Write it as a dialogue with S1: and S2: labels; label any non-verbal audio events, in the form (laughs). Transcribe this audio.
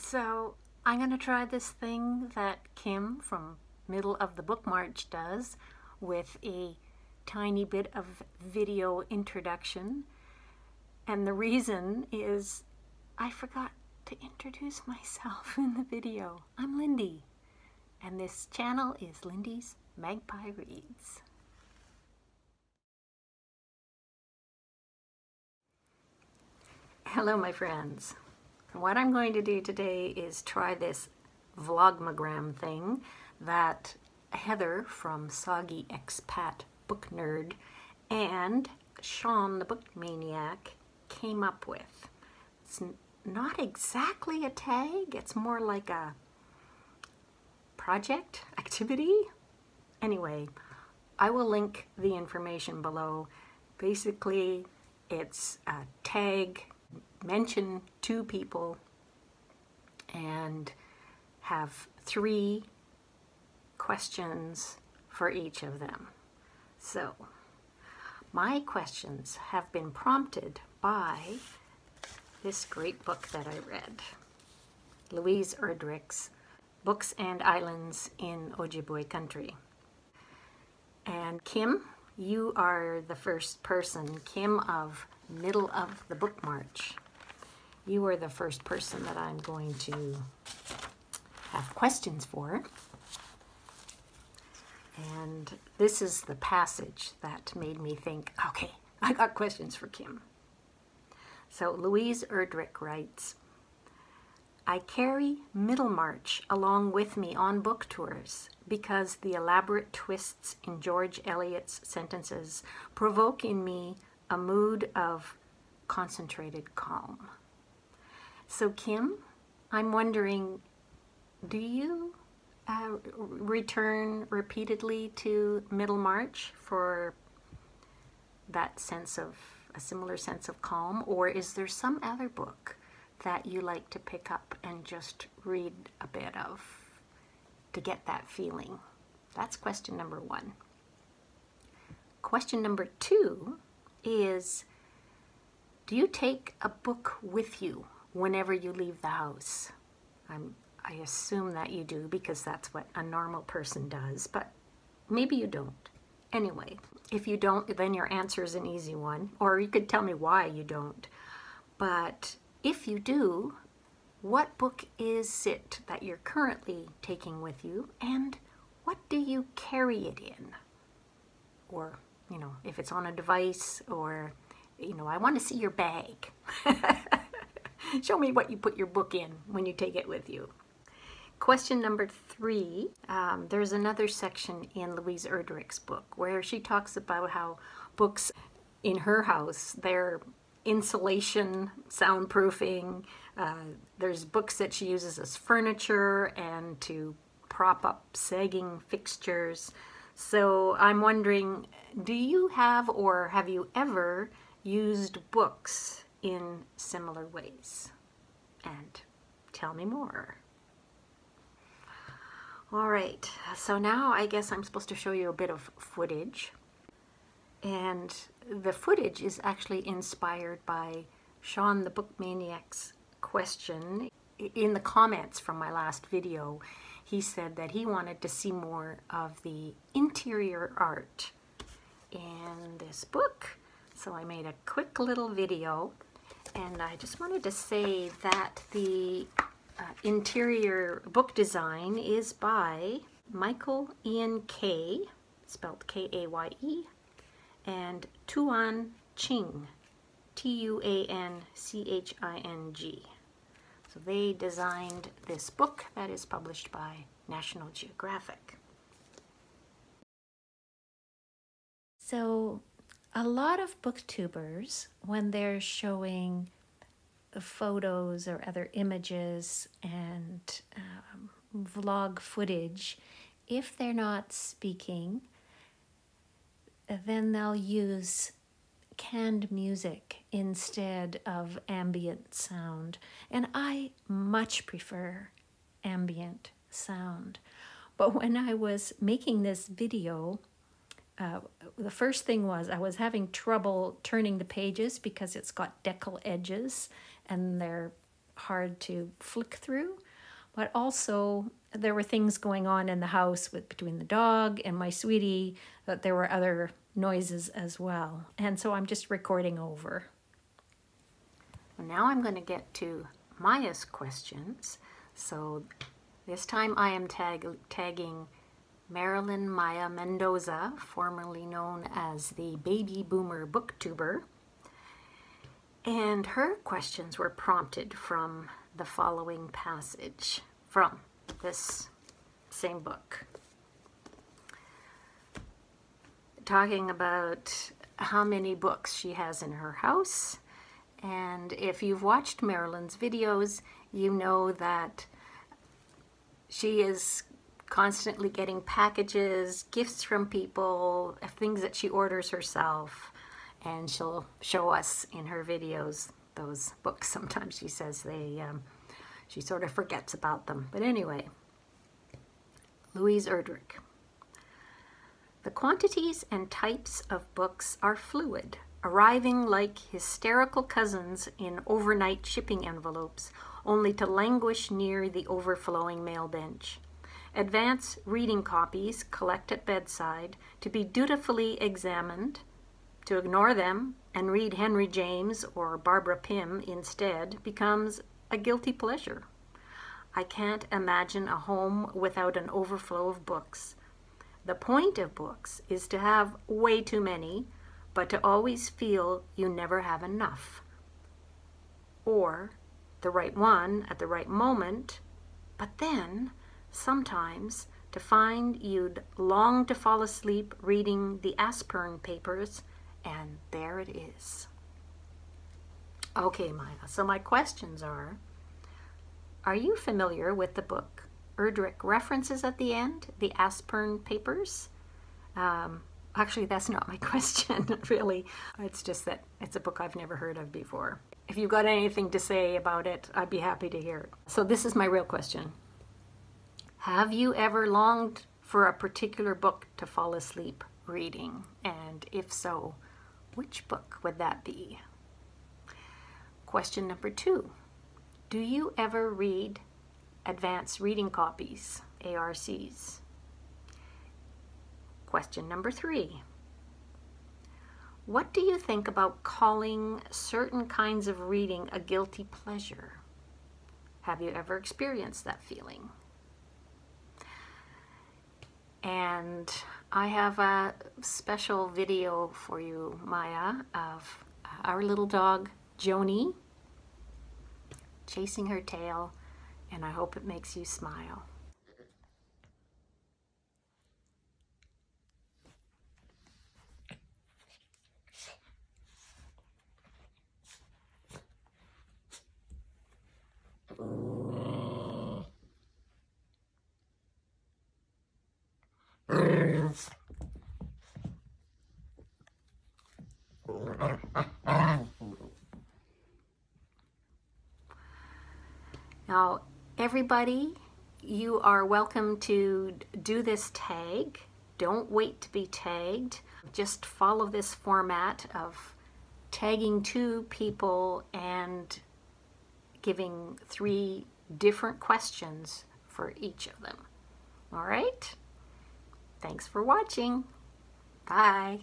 S1: So I'm going to try this thing that Kim from Middle of the Book March does with a tiny bit of video introduction. And the reason is I forgot to introduce myself (laughs) in the video. I'm Lindy, and this channel is Lindy's Magpie Reads. Hello, my friends. What I'm going to do today is try this vlogmagram thing that Heather from Soggy Expat Book Nerd and Shawn the Book Maniac came up with. It's not exactly a tag, it's more like a project, (laughs) activity. Anyway, I will link the information below. Basically, it's a tag mention two people and have three questions for each of them. So, my questions have been prompted by this great book that I read, Louise Erdrich's Books and Islands in Ojibwe Country. And Kim, you are the first person, Kim of Middle of the Book March you are the first person that I'm going to have questions for. And this is the passage that made me think, okay, I got questions for Kim. So Louise Erdrich writes, I carry Middlemarch along with me on book tours because the elaborate twists in George Eliot's sentences provoke in me a mood of concentrated calm. So Kim, I'm wondering, do you uh, return repeatedly to Middlemarch for that sense of a similar sense of calm, or is there some other book that you like to pick up and just read a bit of to get that feeling? That's question number one. Question number two is Do you take a book with you whenever you leave the house. I'm, I assume that you do because that's what a normal person does, but maybe you don't. Anyway, if you don't, then your answer is an easy one, or you could tell me why you don't. But if you do, what book is it that you're currently taking with you, and what do you carry it in? Or, you know, if it's on a device, or, you know, I want to see your bag. (laughs) Show me what you put your book in when you take it with you. Question number three, um, there's another section in Louise Erdrich's book where she talks about how books in her house, they're insulation, soundproofing. Uh, there's books that she uses as furniture and to prop up sagging fixtures. So I'm wondering, do you have or have you ever used books in similar ways. And tell me more. All right, so now I guess I'm supposed to show you a bit of footage. And the footage is actually inspired by Shawn the Book Maniac's question. In the comments from my last video, he said that he wanted to see more of the interior art in this book. So I made a quick little video and I just wanted to say that the uh, interior book design is by Michael Ian Kaye, spelled K-A-Y-E, and Tuan Ching, T-U-A-N-C-H-I-N-G. So they designed this book that is published by National Geographic. So a lot of booktubers, when they're showing photos or other images and um, vlog footage, if they're not speaking, then they'll use canned music instead of ambient sound. And I much prefer ambient sound. But when I was making this video, uh, the first thing was I was having trouble turning the pages because it's got deckle edges and they're hard to flick through. But also, there were things going on in the house with between the dog and my sweetie that there were other noises as well. And so I'm just recording over. Now I'm going to get to Maya's questions. So this time I am tag tagging Marilyn Maya Mendoza, formerly known as the Baby Boomer Booktuber. And her questions were prompted from the following passage from this same book. Talking about how many books she has in her house. And if you've watched Marilyn's videos, you know that she is constantly getting packages, gifts from people, things that she orders herself, and she'll show us in her videos those books. (laughs) Sometimes she says they, um, she sort of forgets about them. But anyway, Louise Erdrich. The quantities and types of books are fluid, arriving like hysterical cousins in overnight shipping envelopes, only to languish near the overflowing mail bench. Advance reading copies collect at bedside to be dutifully examined. To ignore them and read Henry James or Barbara Pym instead becomes a guilty pleasure. I can't imagine a home without an overflow of books. The point of books is to have way too many, but to always feel you never have enough. Or the right one at the right moment, but then sometimes to find you'd long to fall asleep reading the Aspern papers, and there it is. Okay, Maya, so my questions are, are you familiar with the book Erdrich references at the end, the Aspern papers? Um, actually, that's not my (laughs) question, really. It's just that it's a book I've never heard of before. If you've got anything to say about it, I'd be happy to hear it. So this is my real question. Have you ever longed for a particular book to fall asleep reading? And if so, which book would that be? Question number two Do you ever read advanced reading copies, ARCs? Question number three What do you think about calling certain kinds of reading a guilty pleasure? Have you ever experienced that feeling? And I have a special video for you, Maya, of our little dog, Joni, chasing her tail, and I hope it makes you smile. Now, everybody, you are welcome to do this tag. Don't wait to be tagged. Just follow this format of tagging two people and giving three different questions for each of them. All right? Thanks for watching. Bye.